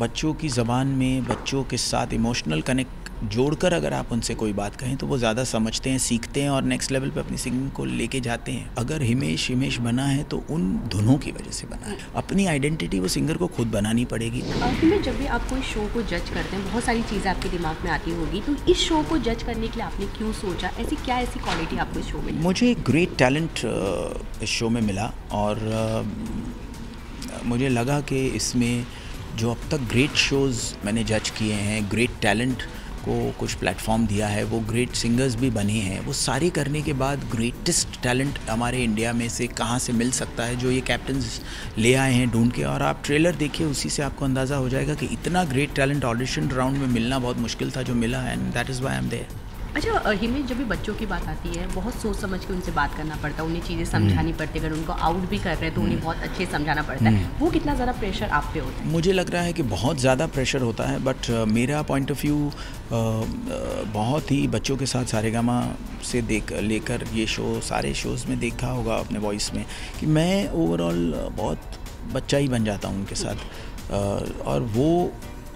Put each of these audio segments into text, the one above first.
बच्चों की ज़बान में बच्चों के साथ इमोशनल कनेक्ट जोड़कर अगर आप उनसे कोई बात कहें तो वो ज़्यादा समझते हैं सीखते हैं और नेक्स्ट लेवल पे अपनी सिंगिंग को लेके जाते हैं। अगर हिमेश हिमेश बना है तो उन धुनों की वजह से बना है। अपनी आइडेंटिटी वो सिंगर को खुद बनानी पड़ेगी। में जब भी आप कोई शो को जज करते हैं बहुत सारी चीज़ें आपके दिमाग में आती होगी तो इस शो को जज करने के लिए आपने क्यों सोचा? ऐसी क्या ऐसी क्वालिटी आपको इस शो में मुझे एक ग्रेट टैलेंट इस शो में मिला और मुझे लगा कि इसमें जो अब तक ग्रेट शोज़ मैंने जज किए हैं ग्रेट टैलेंट को कुछ प्लेटफॉर्म दिया है, वो ग्रेट सिंगर्स भी बने हैं। वो सारी करने के बाद ग्रेटेस्ट टैलेंट हमारे इंडिया में से कहाँ से मिल सकता है, जो ये कैप्टन ले आए हैं ढूंढ के। और आप ट्रेलर देखिए, उसी से आपको अंदाज़ा हो जाएगा कि इतना ग्रेट टैलेंट ऑडिशन राउंड में मिलना बहुत मुश्किल था जो मिला and that is why I'm there अच्छा हिमेश जब भी बच्चों की बात आती है बहुत सोच समझ के उनसे बात करना पड़ता है उन्हें चीज़ें समझानी हम्म। पड़ती है अगर उनको आउट भी कर रहे हैं तो उन्हें हम्म। बहुत अच्छे समझाना पड़ता है हम्म। वो कितना ज़्यादा प्रेशर आप पे होता है मुझे लग रहा है कि बहुत ज़्यादा प्रेशर होता है बट मेरा पॉइंट ऑफ़ व्यू बहुत ही बच्चों के साथ सारे गामा से देख लेकर ये शो सारे शोज़ में देखा होगा अपने वॉइस में कि मैं ओवरऑल बहुत बच्चा ही बन जाता हूँ उनके साथ और वो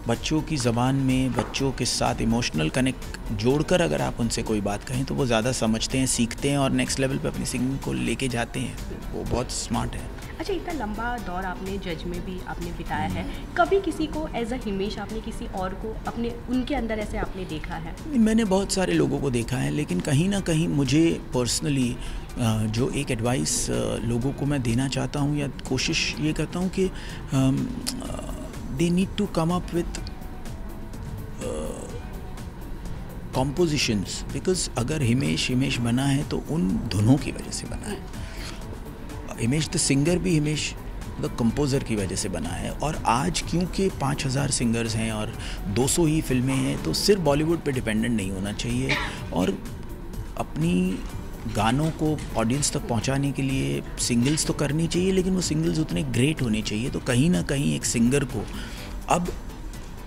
बच्चों की ज़बान में बच्चों के साथ इमोशनल कनेक्ट जोड़कर अगर आप उनसे कोई बात कहें तो वो ज़्यादा समझते हैं सीखते हैं और नेक्स्ट लेवल पे अपनी सिंगिंग को लेके जाते हैं। वो बहुत स्मार्ट है। अच्छा इतना लंबा दौर आपने जज में भी आपने बिताया है। कभी किसी को एज अ हिमेश आपने किसी और को अपने उनके अंदर ऐसे आपने देखा है? मैंने बहुत सारे लोगों को देखा है लेकिन कहीं ना कहीं मुझे पर्सनली जो एक एडवाइस लोगों को मैं देना चाहता हूँ या कोशिश ये करता हूँ कि they need to come up with compositions uh, because अगर हिमेश हिमेश बना है तो उन धुनों की वजह से बना है। हिमेश द सिंगर भी हिमेश द कंपोज़र की वजह से बना है। और आज क्योंकि पाँच हज़ार सिंगर्स हैं और 200 ही फ़िल्में हैं तो सिर्फ़ बॉलीवुड पे डिपेंडेंट नहीं होना चाहिए। और अपनी गानों को ऑडियंस तक पहुँचाने के लिए सिंगल्स तो करनी चाहिए, लेकिन वो सिंगल्स उतने ग्रेट होने चाहिए। तो कहीं ना कहीं एक सिंगर को अब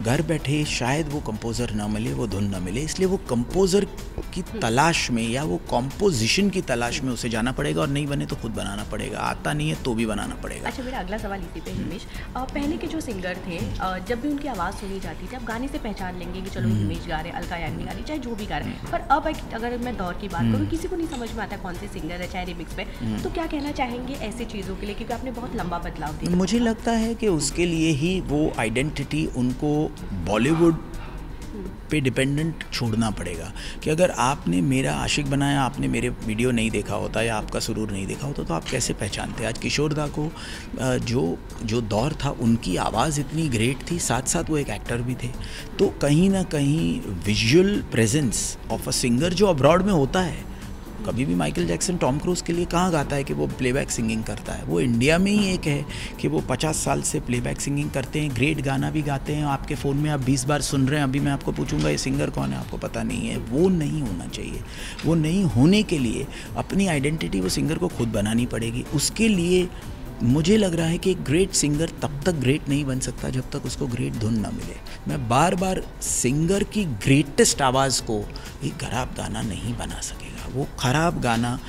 घर बैठे शायद वो कंपोज़र ना मिले वो धुन ना मिले इसलिए वो कंपोज़र की तलाश में या वो कॉम्पोजिशन की तलाश में उसे जाना पड़ेगा और नहीं बने तो खुद बनाना पड़ेगा। आता नहीं है तो भी बनाना पड़ेगा। अच्छा मेरा अगला सवाल इसी पे हिमेश। पहले के जो सिंगर थे जब भी उनकी आवाज़ सुनी जाती थी अब गाने से पहचान लेंगे कि चलो हम्म। हिमेश गा रहे अलका याग्निक गा रही चाहे जो भी गा रहे हैं। पर अब अगर मैं दौर की बात करूँ हम्म। किसी को नहीं समझ में आता कौन से सिंगर है चाहे रिमिक्स पे हम्म। तो क्या कहना चाहेंगे ऐसी चीज़ों के लिए? क्योंकि आपने बहुत लंबा बदलाव दिया। मुझे लगता है कि उसके लिए ही वो आइडेंटिटी उनको बॉलीवुड पे डिपेंडेंट छोड़ना पड़ेगा। कि अगर आपने मेरा आशिक बनाया, आपने मेरे वीडियो नहीं देखा होता या आपका सुरूर नहीं देखा होता तो आप कैसे पहचानते? आज किशोरदा को जो जो दौर था, उनकी आवाज़ इतनी ग्रेट थी साथ साथ वो एक एक्टर भी थे। तो कहीं ना कहीं visual presence of a singer जो अब्रॉड में होता है कभी भी माइकल जैक्सन टॉम क्रूज के लिए कहाँ गाता है कि वो प्लेबैक सिंगिंग करता है? वो इंडिया में ही एक है कि वो पचास साल से प्लेबैक सिंगिंग करते हैं ग्रेट गाना भी गाते हैं। आपके फ़ोन में आप बीस बार सुन रहे हैं, अभी मैं आपको पूछूँगा, ये सिंगर कौन है? आपको पता नहीं है। वो नहीं होना चाहिए। वो नहीं होने के लिए अपनी आइडेंटिटी वो सिंगर को खुद बनानी पड़ेगी। उसके लिए मुझे लग रहा है कि एक ग्रेट सिंगर तब तक ग्रेट नहीं बन सकता जब तक उसको ग्रेट धुन ना मिले। मैं बार बार सिंगर की ग्रेटेस्ट आवाज़ को एक खराब गाना नहीं बना सकेगा। वो खराब गाना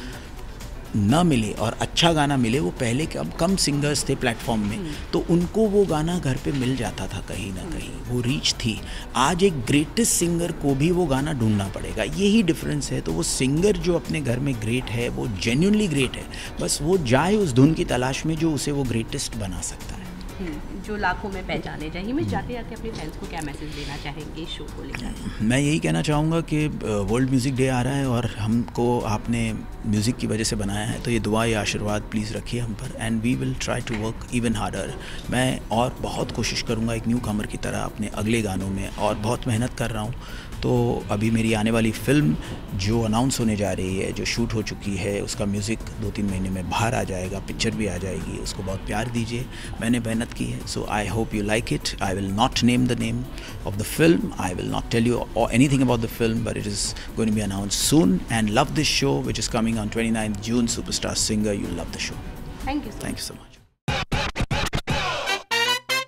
ना मिले और अच्छा गाना मिले वो पहले कम कम सिंगर्स थे प्लेटफॉर्म में हम्म। तो उनको वो गाना घर पे मिल जाता था कहीं ना कहीं वो रीच थी। आज एक ग्रेटेस्ट सिंगर को भी वो गाना ढूंढना पड़ेगा। यही डिफरेंस है तो वो सिंगर जो अपने घर में ग्रेट है वो जेन्यूनली ग्रेट है। बस वो जाए उस धुन की तलाश में जो उसे वो ग्रेटेस्ट बना सकता है। हम्म, जो लाखों में पहचाने जाए हिमेश जाते जाते अपने फैंस को क्या मैसेज देना चाहेंगे इस शो को लेकर? मैं यही कहना चाहूँगा कि वर्ल्ड म्यूज़िक डे आ रहा है और हमको आपने म्यूज़िक की वजह से बनाया है तो ये दुआ, या आशीर्वाद प्लीज़ रखिए हम पर and we will try to work even harder मैं और बहुत कोशिश करूँगा एक न्यू कमर की तरह अपने अगले गानों में और बहुत मेहनत कर रहा हूँ। तो अभी मेरी आने वाली फ़िल्म जो अनाउंस होने जा रही है जो शूट हो चुकी है उसका म्यूज़िक दो तीन महीने में बाहर आ जाएगा पिक्चर भी आ जाएगी उसको बहुत प्यार दीजिए। मैंने मेहनत की है so I hope you like it I will not name the name of the film I will not tell you anything about the film but it is going be announce soon and love this show which is coming on twenty nine June super star singer you love the show thank you thank you so much